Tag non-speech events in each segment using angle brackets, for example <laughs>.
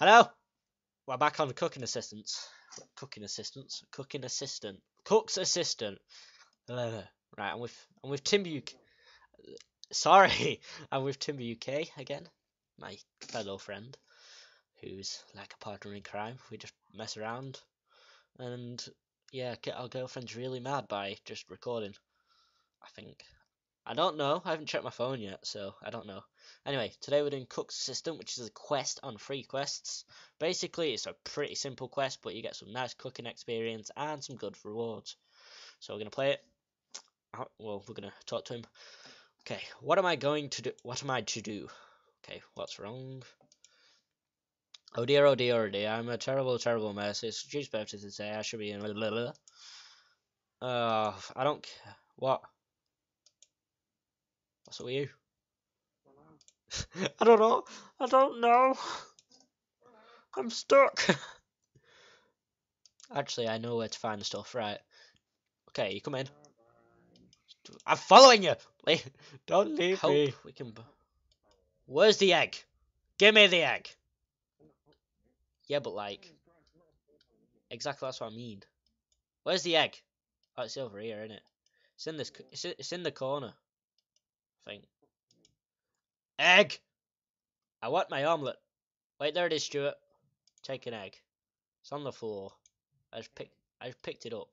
Hello? We're back on cooking assistants. Cooking assistants? Cooking assistant. Cook's assistant. Uh, right, I'm with I'm with Timber UK. Sorry, <laughs> I'm with Timber UK again. My fellow friend, who's like a partner in crime. We just mess around, and yeah, get our girlfriend's really mad by just recording. I think. I don't know. I haven't checked my phone yet, so I don't know. Anyway, today we're doing Cook's Assistant, which is a quest on free quests. Basically, it's a pretty simple quest, but you get some nice cooking experience and some good rewards. So we're gonna play it. Uh, Well, we're gonna talk to him. Okay, what am I going to do? What am I to do? Okay, what's wrong? Oh dear, oh dear, oh dear, I'm a terrible, terrible mess. It's Jude's birthday today, I should be in... Uh, I don't care. What? With you? <laughs> I don't know. I don't know. I'm stuck. <laughs> Actually, I know where to find the stuff. Right. Okay, you come in. I'm following you. <laughs> Don't leave Help. me. We can. Where's the egg? Give me the egg. Yeah, but like, exactly that's what I mean. Where's the egg? Oh, it's over here, isn't it? It's in this. c- It's in, it's in the corner. I. Egg. I want my omelette. Wait, there it is, Stuart. Take an egg. It's on the floor. I just picked. I just picked it up.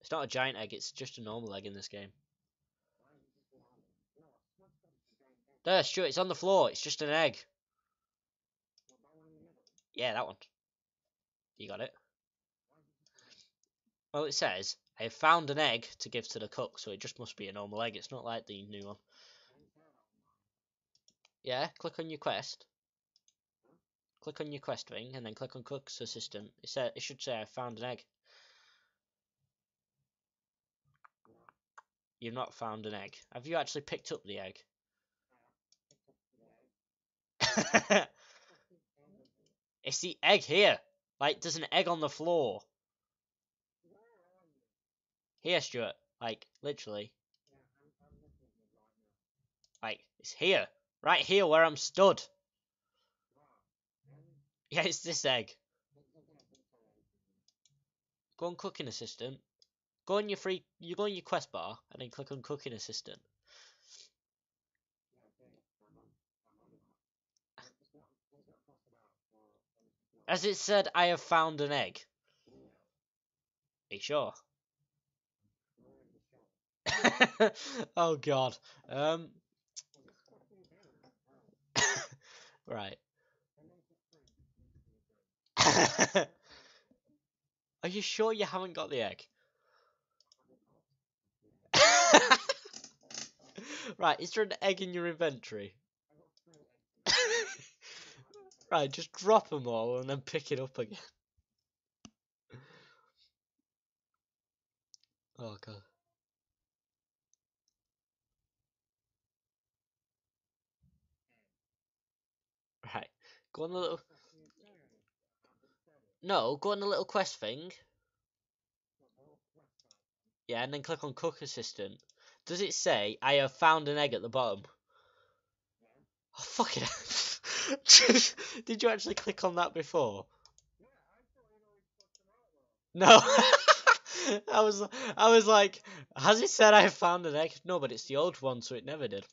It's not a giant egg. It's just a normal egg in this game. There, Stuart. It's on the floor. It's just an egg. Yeah, that one. You got it. Well, it says I have found an egg to give to the cook, so it just must be a normal egg. It's not like the new one. Yeah, click on your quest. Click on your quest thing, and then click on Cook's Assistant. It said it should say I found an egg. You've not found an egg. Have you actually picked up the egg? <laughs> it's the egg here. Like, there's an egg on the floor. Here, Stuart. Uh, like, literally. Like, it's here. Right here where I'm stood. <laughs> Yeah, it's this egg. Go on cooking assistant. Go on your free you go on your quest bar and then click on cooking assistant. As it said, I have found an egg. Are you sure? <laughs> oh god. Um <laughs> Right. <laughs> Are you sure you haven't got the egg? right, is there an egg in your inventory? right, just drop them all and then pick it up again. Oh god. Right, go on the little. No, go on the little quest thing. Yeah, and then click on Cook Assistant. Does it say, I have found an egg at the bottom? Oh, fuck it. <laughs> Did you actually click on that before? No. <laughs> I was I was like, has it said I have found an egg? No, but it's the old one, so it never did.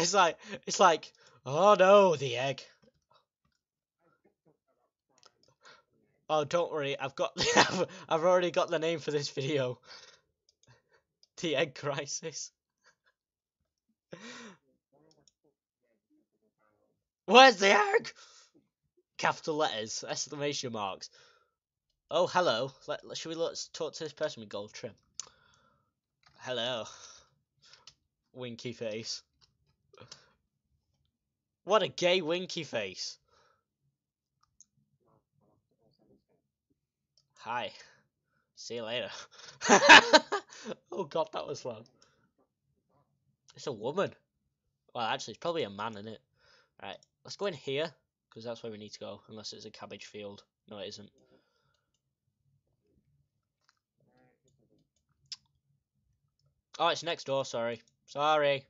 It's like it's like, oh no, the egg. Oh, don't worry, I've got <laughs> I've, I've already got the name for this video. The egg crisis. Where's the egg? Capital letters, exclamation marks. Oh, hello. Let, should we let's talk to this person with gold trim? Hello. Winky face. What a gay winky face. Hi. See you later. <laughs> oh god, that was loud. It's a woman. Well, actually, it's probably a man in it. Right, let's go in here because that's where we need to go. Unless it's a cabbage field. No, it isn't. Oh, it's next door. Sorry. Sorry.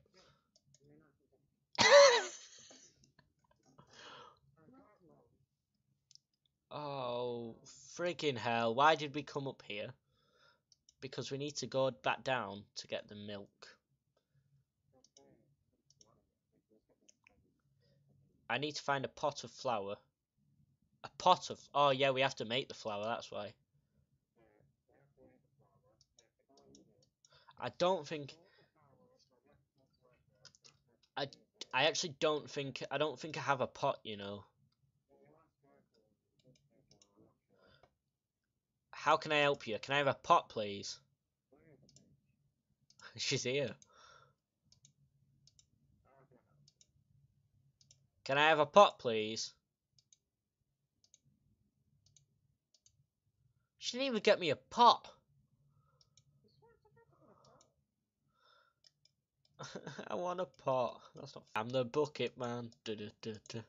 Oh, freaking hell. Why did we come up here? Because we need to go back down to get the milk. I need to find a pot of flour. A pot of... Oh, yeah, we have to make the flour, that's why. I don't think... I, I actually don't think... I don't think I have a pot, you know. How can I help you? Can I have a pot, please? <laughs> She's here. Can I have a pot, please? She didn't even get me a pot. <laughs> I want a pot. That's not. I'm the bucket man. Du -du -du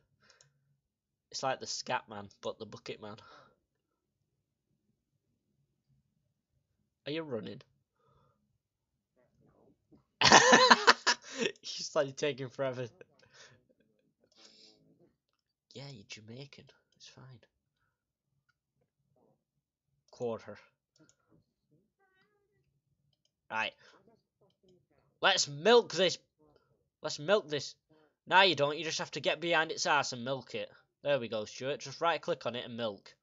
it's like the scat man, but the bucket man. Are you running? <laughs> <laughs> you started taking forever. Yeah, you're Jamaican. It's fine. Quarter. Right. Let's milk this. Let's milk this. Now you don't. You just have to get behind its ass and milk it. There we go, Stuart. Just right click on it and milk.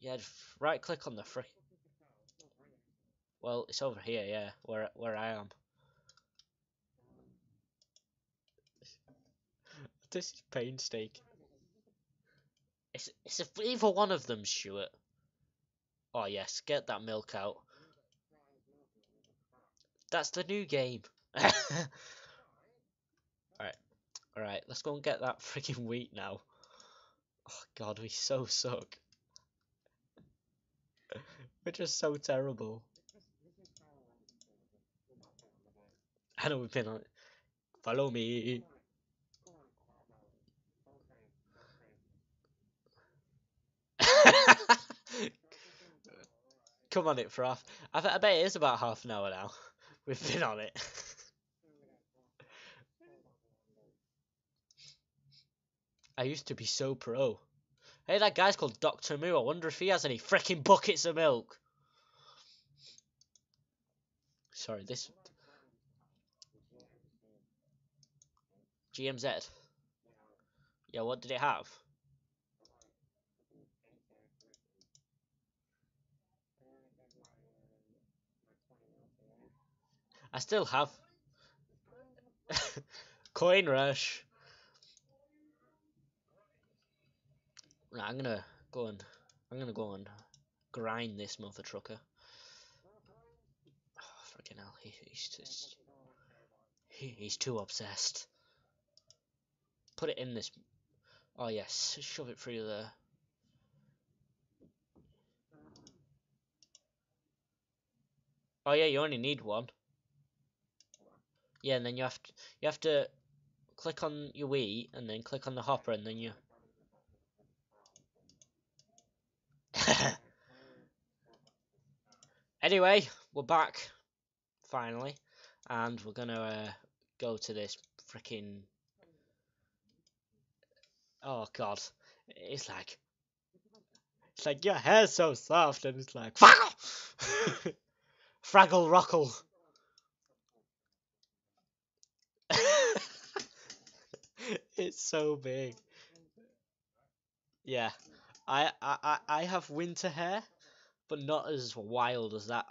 Yeah, right click on the free. Well, it's over here, yeah, where where I am. <laughs> this is painstaking. It's it's a, either one of them, Stuart. Oh yes, get that milk out. That's the new game. <laughs> alright, alright, let's go and get that <laughs> freaking wheat now. Oh god, we so suck. We're just so terrible. I know we've been on. Follow me. <laughs> Come on it for half. I bet it is about half an hour now. <laughs> We've been on it. <laughs> I used to be so pro. Hey, that guy's called Dr. Moo. I wonder if he has any freaking buckets of milk. Sorry, this... GMZ. Yeah, what did it have? I still have. <laughs> Coin rush. Right, I'm gonna go and I'm gonna go and grind this mother trucker. Oh, freaking hell, he, he's just he, he's too obsessed. Put it in this. Oh yes, shove it through there. Oh yeah, you only need one. Yeah, and then you have to you have to click on your Wii and then click on the hopper and then you anyway, we're back finally and we're gonna uh, go to this freaking oh god it's like it's like your hair's so soft and it's like Fraggle! <laughs> Fraggle Rockle <laughs> it's so big. Yeah, I, I I have winter hair, but not as wild as that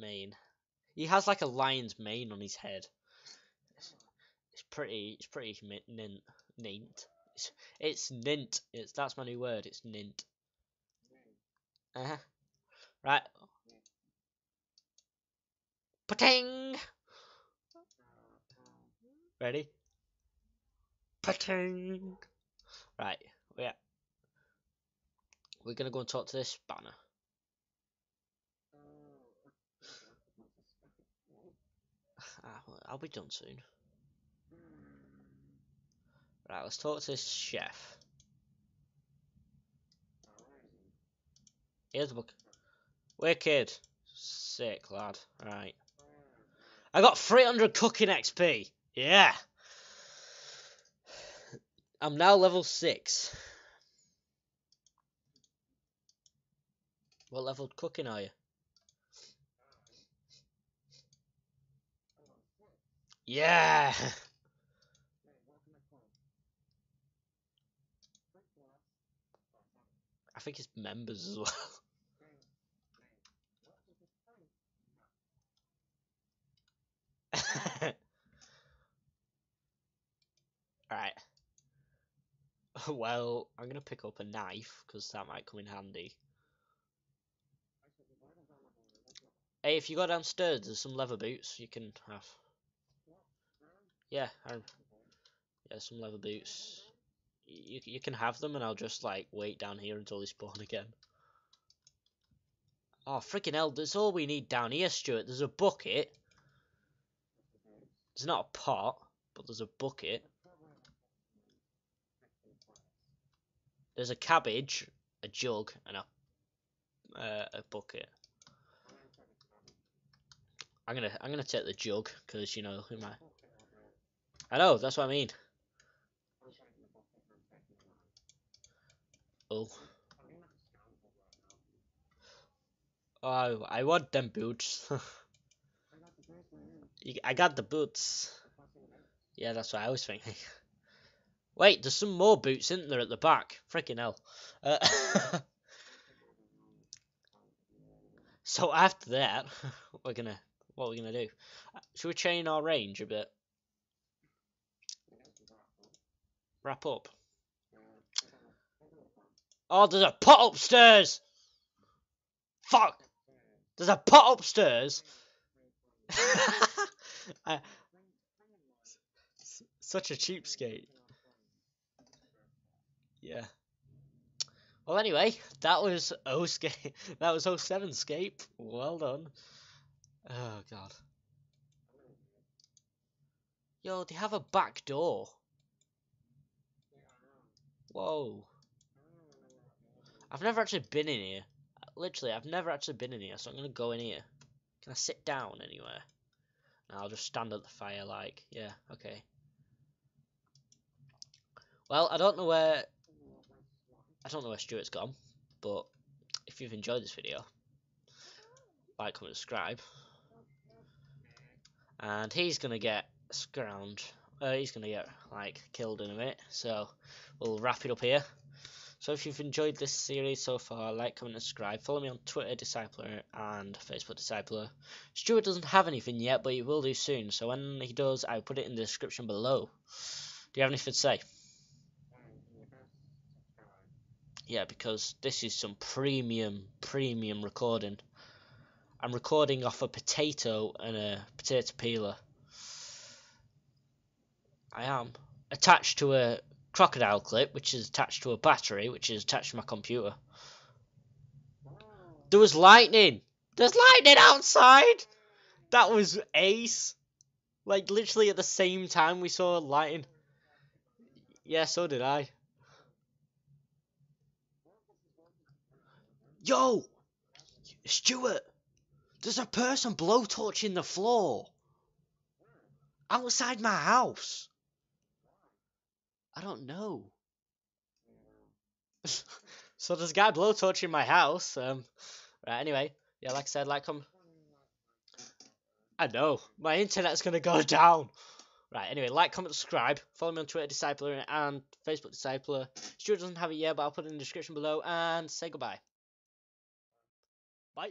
mane. He has like a lion's mane on his head. It's, pretty. It's pretty nint. Nint. It's, it's nint. It's that's my new word. It's nint. Uh huh. Right. Pating. Ready? Pating. Right, yeah. We're gonna go and talk to this banner. I'll be done soon. Right, let's talk to this chef. Here's the book. Wicked. Sick, lad. Right. I got 300 cooking XP. Yeah. I'm now level 6. What level cooking are you? Yeah! <laughs> I think it's members as well. <laughs> Alright. <laughs> Well, I'm gonna pick up a knife, because that might come in handy. Hey, if you go downstairs, there's some leather boots you can have. Yeah, I, yeah, some leather boots. You, you can have them, and I'll just, like, wait down here until they spawn again. Oh, freaking hell, that's all we need down here, Stuart. There's a bucket. There's not a pot, but there's a bucket. There's a cabbage, a jug, and a uh, a bucket. I'm gonna I'm gonna take the jug because you know who am I? Know that's what I mean. Oh. Oh, I want them boots. <laughs> I got the boots. Yeah, that's what I was thinking. <laughs> Wait, there's some more boots, isn't there, at the back? Freaking hell. Uh, <laughs> so after that, we're gonna, what are we gonna do? Uh, Should we chain our range a bit? Wrap up. Oh, there's a pot upstairs! Fuck! There's a pot upstairs! <laughs> I, such a cheapskate. Yeah. Well, anyway, that was Oscape. <laughs> That was 07 Scape. Well done. Oh god. Yo, they have a back door. Whoa. I've never actually been in here. Literally, I've never actually been in here, so I'm gonna go in here. Can I sit down anywhere? No, I'll just stand at the fire like, yeah, okay. Well, I don't know where I don't know where Stuart's gone, but if you've enjoyed this video, like, comment, subscribe. And he's gonna get scrounged. Uh, he's gonna get like killed in a minute, so we'll wrap it up here. So if you've enjoyed this series so far, like, comment, and subscribe. Follow me on Twitter, Desciplar, and Facebook, Desciplar. Stuart doesn't have anything yet, but he will do soon. So when he does, I'll put it in the description below. Do you have anything to say? Yeah, because this is some premium, premium recording. I'm recording off a potato and a potato peeler. I am. Attached to a crocodile clip, which is attached to a battery, which is attached to my computer. There was lightning! There's lightning outside! That was ace! Like, literally at the same time we saw lightning. Yeah, so did I. Yo! Stuart! There's a person blowtorching the floor! Outside my house! I don't know. <laughs> so there's a guy blowtorching my house. Um, right, anyway. Yeah, like I said, like, come. I know. My internet's gonna go <laughs> down. Right, anyway, like, comment, subscribe. Follow me on Twitter, Desciplar, and Facebook, Desciplar. Stuart doesn't have it yet, but I'll put it in the description below. And say goodbye. Bye.